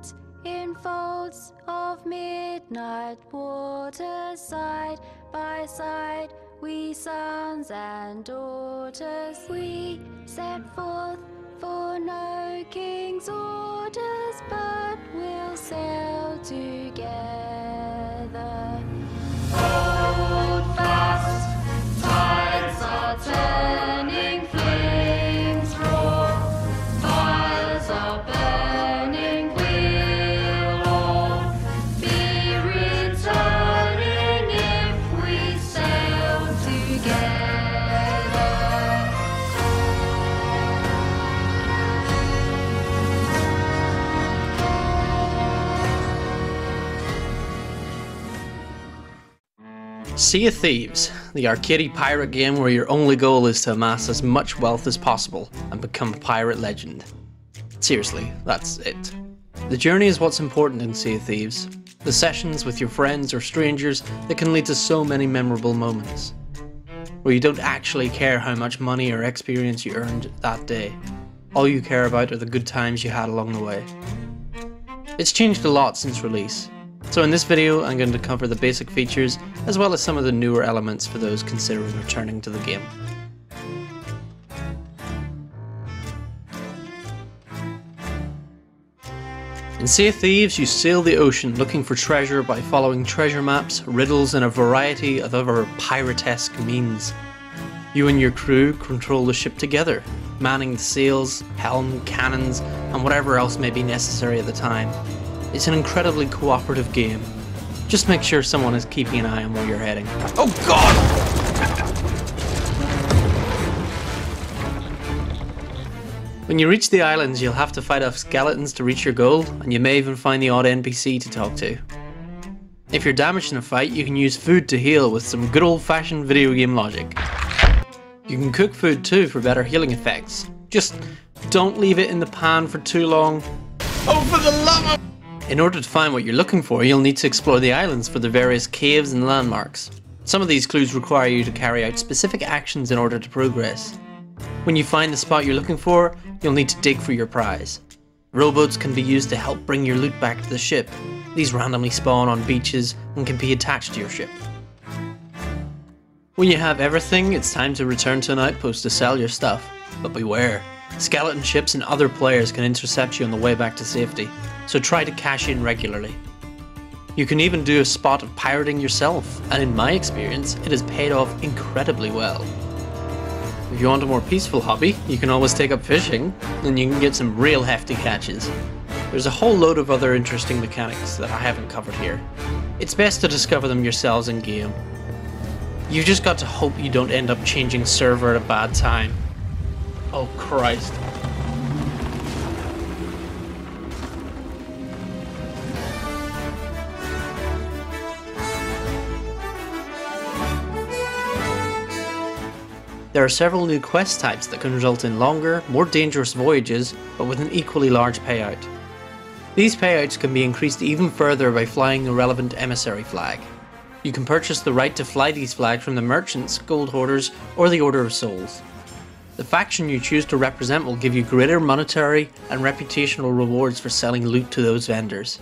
Wrapped in folds of midnight water, side by side, we sons and daughters, we set forth for no king's orders, but we'll sail together. Sea of Thieves, the arcadey pirate game where your only goal is to amass as much wealth as possible and become a pirate legend. Seriously, that's it. The journey is what's important in Sea of Thieves. The sessions with your friends or strangers that can lead to so many memorable moments. Where you don't actually care how much money or experience you earned that day. All you care about are the good times you had along the way. It's changed a lot since release, so in this video I'm going to cover the basic features as well as some of the newer elements for those considering returning to the game. In Sea of Thieves, you sail the ocean looking for treasure by following treasure maps, riddles, and a variety of other piratesque means. You and your crew control the ship together, manning the sails, helm, cannons, and whatever else may be necessary at the time. It's an incredibly cooperative game. Just make sure someone is keeping an eye on where you're heading. Oh god! When you reach the islands, you'll have to fight off skeletons to reach your goal, and you may even find the odd NPC to talk to. If you're damaged in a fight, you can use food to heal with some good old fashioned video game logic. You can cook food too for better healing effects. Just don't leave it in the pan for too long. Oh, for the love of... In order to find what you're looking for, you'll need to explore the islands for the various caves and landmarks. Some of these clues require you to carry out specific actions in order to progress. When you find the spot you're looking for, you'll need to dig for your prize. Rowboats can be used to help bring your loot back to the ship. These randomly spawn on beaches and can be attached to your ship. When you have everything, it's time to return to an outpost to sell your stuff. But beware, skeleton ships and other players can intercept you on the way back to safety, so try to cash in regularly. You can even do a spot of pirating yourself, and in my experience, it has paid off incredibly well. If you want a more peaceful hobby, you can always take up fishing, and you can get some real hefty catches. There's a whole load of other interesting mechanics that I haven't covered here. It's best to discover them yourselves in game. You've just got to hope you don't end up changing server at a bad time. Oh Christ. There are several new quest types that can result in longer, more dangerous voyages, but with an equally large payout. These payouts can be increased even further by flying a relevant emissary flag. You can purchase the right to fly these flags from the merchants, gold hoarders, or the Order of Souls. The faction you choose to represent will give you greater monetary and reputational rewards for selling loot to those vendors.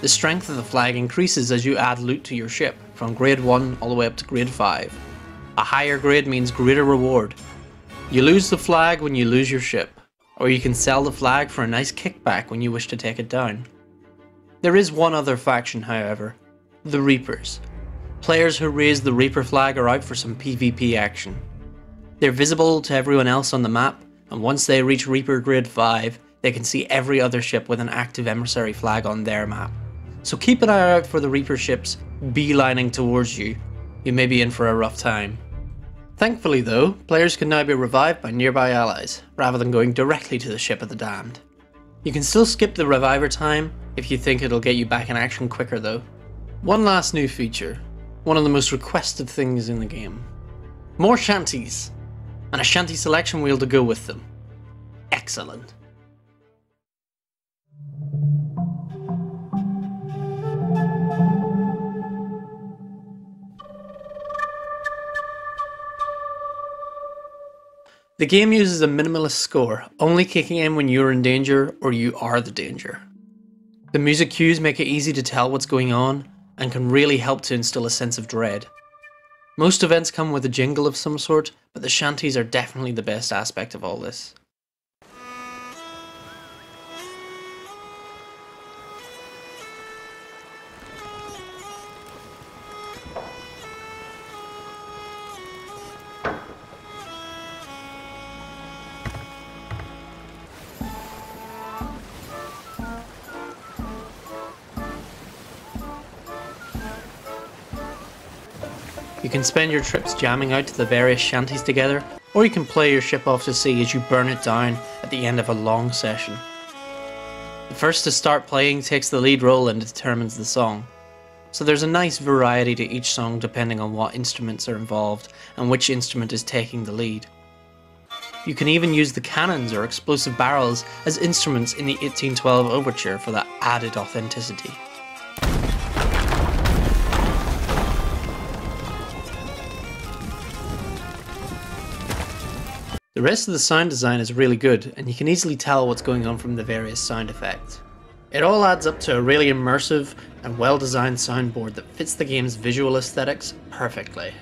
The strength of the flag increases as you add loot to your ship, from grade 1 all the way up to grade 5. A higher grade means greater reward. You lose the flag when you lose your ship, or you can sell the flag for a nice kickback when you wish to take it down. There is one other faction, however the Reapers. Players who raise the Reaper flag are out for some PvP action. They're visible to everyone else on the map, and once they reach Reaper Grade 5, they can see every other ship with an active emissary flag on their map. So keep an eye out for the Reaper ships beelining towards you. You may be in for a rough time. Thankfully though, players can now be revived by nearby allies, rather than going directly to the ship of the damned. You can still skip the reviver time, if you think it'll get you back in action quicker though. One last new feature, one of the most requested things in the game. More shanties, and a shanty selection wheel to go with them. Excellent. The game uses a minimalist score, only kicking in when you're in danger or you are the danger. The music cues make it easy to tell what's going on and can really help to instill a sense of dread. Most events come with a jingle of some sort, but the shanties are definitely the best aspect of all this. Can spend your trips jamming out to the various shanties together, or you can play your ship off to sea as you burn it down at the end of a long session. The first to start playing takes the lead role and determines the song. So there's a nice variety to each song depending on what instruments are involved and which instrument is taking the lead. You can even use the cannons or explosive barrels as instruments in the 1812 overture for that added authenticity. Rest of the sound design is really good, and you can easily tell what's going on from the various sound effects. It all adds up to a really immersive and well designed soundboard that fits the game's visual aesthetics perfectly.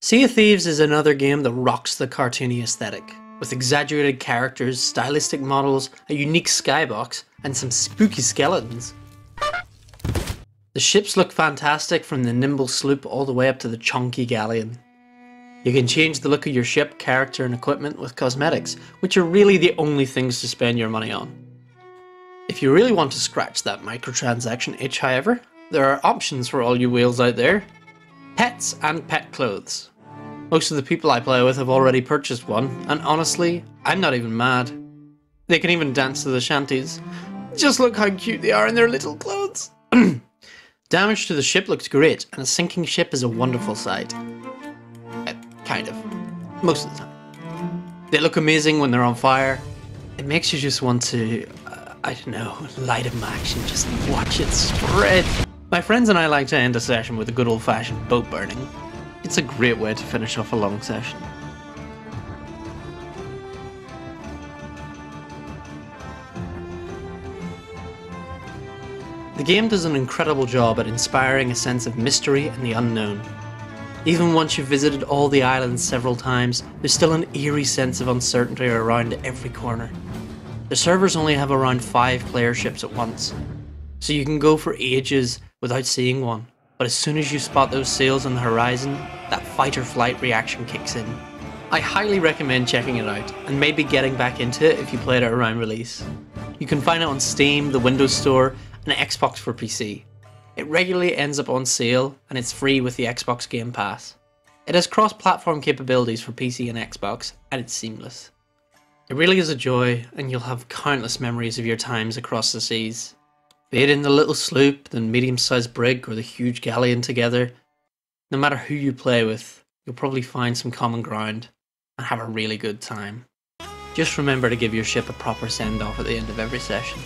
Sea of Thieves is another game that rocks the cartoony aesthetic with exaggerated characters, stylistic models, a unique skybox, and some spooky skeletons. The ships look fantastic from the nimble sloop all the way up to the chunky galleon. You can change the look of your ship, character, and equipment with cosmetics, which are really the only things to spend your money on. If you really want to scratch that microtransaction itch, however, there are options for all you whales out there. Pets and pet clothes. Most of the people I play with have already purchased one, and honestly, I'm not even mad. They can even dance to the shanties. Just look how cute they are in their little clothes. Damage to the ship looks great, and a sinking ship is a wonderful sight. Uh, kind of. Most of the time. They look amazing when they're on fire. It makes you just want to, uh, I don't know, light a match and just watch it spread. My friends and I like to end a session with a good old fashioned boat burning. It's a great way to finish off a long session. The game does an incredible job at inspiring a sense of mystery and the unknown. Even once you've visited all the islands several times, there's still an eerie sense of uncertainty around every corner. The servers only have around 5 player ships at once, so you can go for ages without seeing one. But as soon as you spot those sails on the horizon, that fight or flight reaction kicks in. I highly recommend checking it out, and maybe getting back into it if you played it around release. You can find it on Steam, the Windows Store, and Xbox for PC. It regularly ends up on sale, and it's free with the Xbox Game Pass. It has cross platform capabilities for PC and Xbox, and it's seamless. It really is a joy, and you'll have countless memories of your times across the seas. Be it in the little sloop, the medium sized brig, or the huge galleon together, no matter who you play with, you'll probably find some common ground and have a really good time. Just remember to give your ship a proper send off at the end of every session.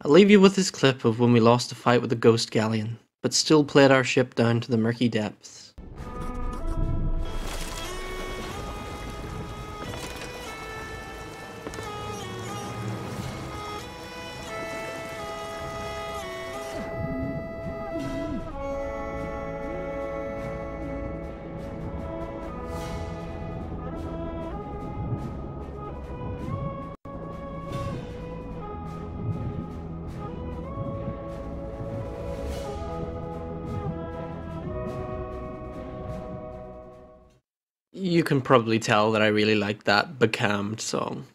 I'll leave you with this clip of when we lost a fight with a ghost galleon, but still played our ship down to the murky depths. You can probably tell that I really like that Becalmed song.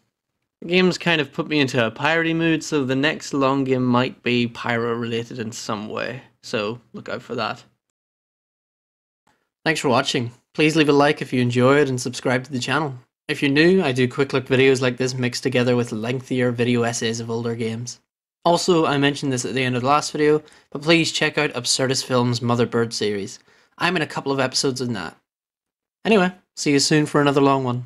The game's kind of put me into a piratey mood, so the next long game might be pyro related in some way, so look out for that. Thanks for watching. Please leave a like if you enjoyed and subscribe to the channel. If you're new, I do quick look videos like this mixed together with lengthier video essays of older games. Also, I mentioned this at the end of the last video, but please check out Absurdist Films' Mother Bird series. I'm in a couple of episodes in that. Anyway, see you soon for another long one.